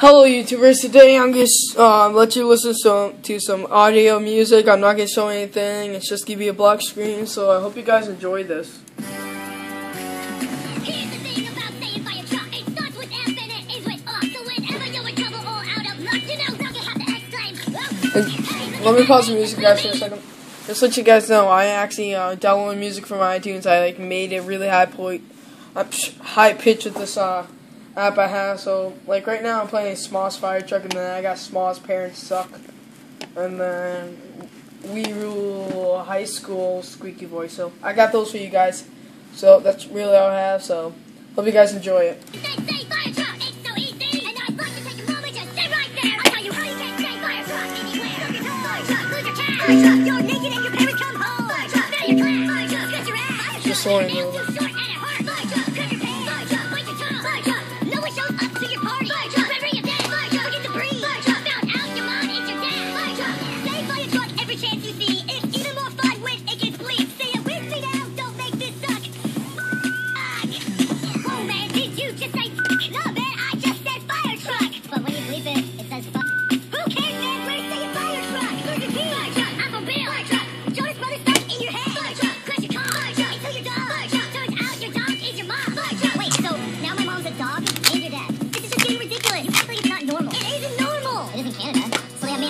Hello YouTubers, today I'm going to uh, let you listen to, to some audio music. I'm not going to show anything, it's just give you a black screen, so I hope you guys enjoy this. Let me pause the music guys for a second. Just let you guys know, I actually uh, downloaded music from iTunes. I like made it really high point, uh, high pitch with this uh, app I have. So like right now I'm playing Smosh Fire Truck, and then I got Smosh Parents Suck, and then We Rule High School Squeaky Voice. So I got those for you guys. So that's really all I have. So hope you guys enjoy it. Just so I know. your party.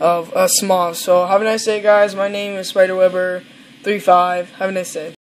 of a uh, small. So have a nice day, guys. My name is Spider Weber. Three five. Have a nice day.